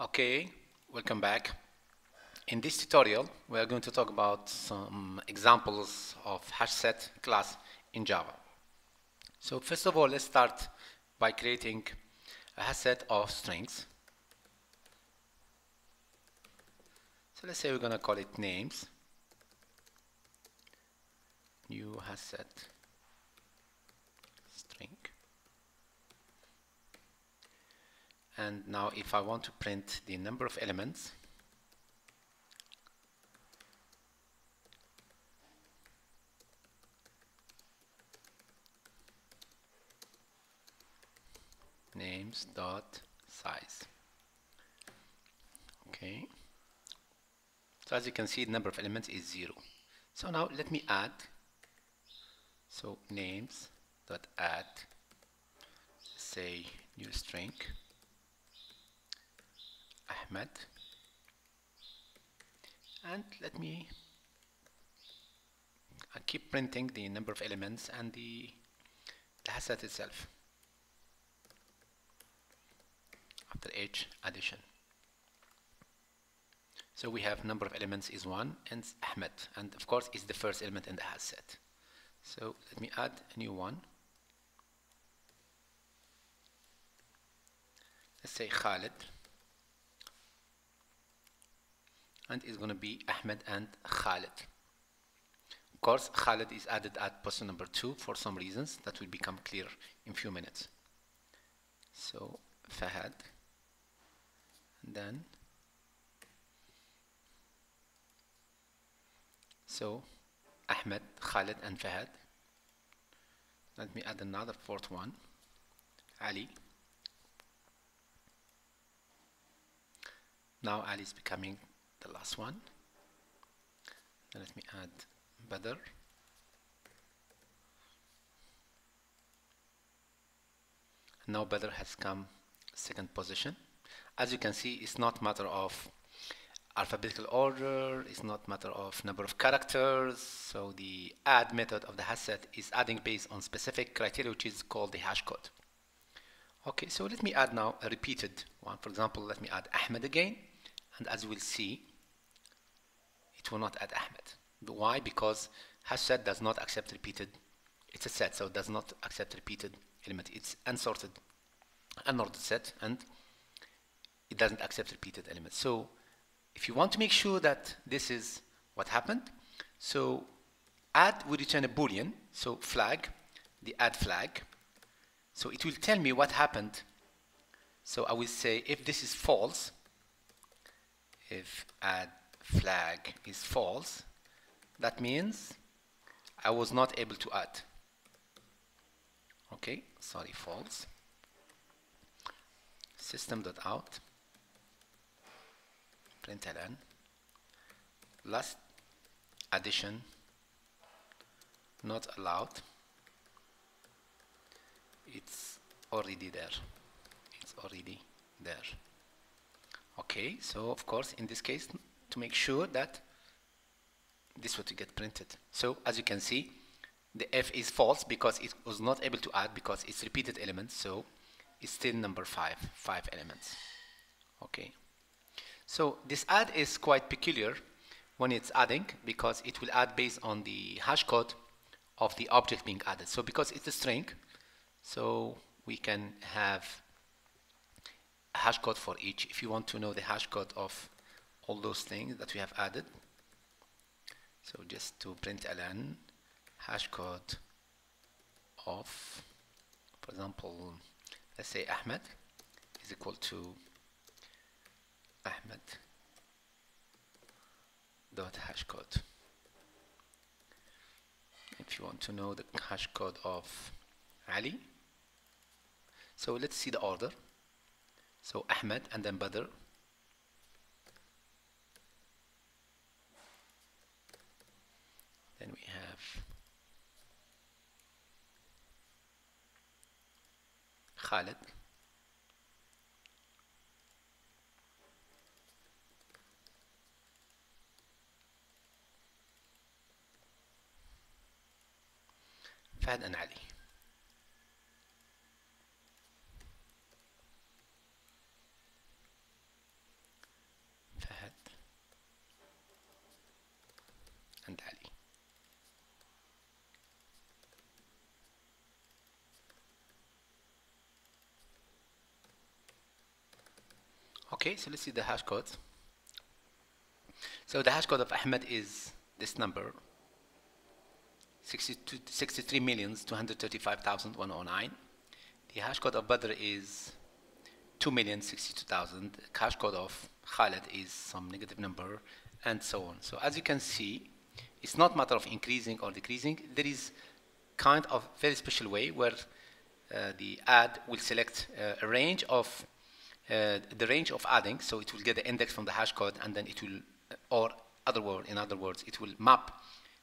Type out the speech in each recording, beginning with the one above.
Okay, welcome back. In this tutorial, we are going to talk about some examples of hash set class in Java. So first of all, let's start by creating a hash set of strings. So let's say we're going to call it names. New hash set string. And now if I want to print the number of elements names dot size. Okay. So as you can see the number of elements is zero. So now let me add so names dot add say new string And let me I keep printing the number of elements and the, the set itself. After each addition. So we have number of elements is 1 and Ahmed. And of course is the first element in the hash set so let me add a new one. Let's say Khalid and is going to be Ahmed and Khalid. Of course, Khalid is added at position number 2 for some reasons that will become clear in few minutes. So, Fahad, and then, so, Ahmed, Khalid and Fahad. Let me add another fourth one, Ali. Now Ali is becoming the last one. Then let me add Badr. Now Badr has come second position. As you can see it's not matter of alphabetical order it's not matter of number of characters. So the add method of the hash set is adding based on specific criteria which is called the hash code. Okay so let me add now a repeated one. For example let me add Ahmed again and as we'll see it will not add Ahmed. Why? Because hash set does not accept repeated. It's a set, so it does not accept repeated element. It's unsorted, unordered set, and it doesn't accept repeated elements. So if you want to make sure that this is what happened, so add will return a boolean, so flag, the add flag. So it will tell me what happened. So I will say if this is false, if add flag is false, that means I was not able to add. Okay, sorry, false. System.out println last addition not allowed. It's already there. It's already there okay so of course in this case to make sure that this would get printed. So as you can see, the f is false because it was not able to add because it's repeated elements. So it's still number five, five elements. Okay. So this add is quite peculiar when it's adding because it will add based on the hash code of the object being added. So because it's a string, so we can have hash code for each. If you want to know the hash code of all those things that we have added so just to println hash code of for example let's say Ahmed is equal to Ahmed dot hash code if you want to know the hash code of Ali so let's see the order so Ahmed and then Badr Then we have Khalid. Fahd and Ali. Okay, so let's see the hash code. So the hash code of Ahmed is this number 63,235,109. The hash code of Badr is 2,062,000. Hash code of Khaled is some negative number and so on. So as you can see, it's not matter of increasing or decreasing. There is kind of very special way where uh, the add will select uh, a range of uh, the range of adding, so it will get the index from the hash code, and then it will, or other word, in other words, it will map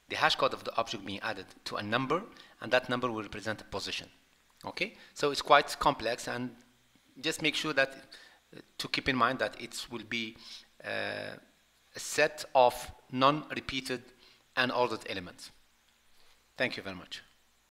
the hash code of the object being added to a number, and that number will represent a position. Okay, so it's quite complex, and just make sure that to keep in mind that it will be uh, a set of non-repeated and ordered elements. Thank you very much.